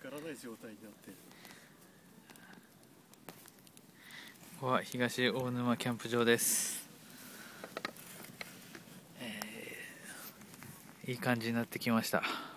からない状態になってるここは東大沼キャンプ場です、えーいい感じになってきました。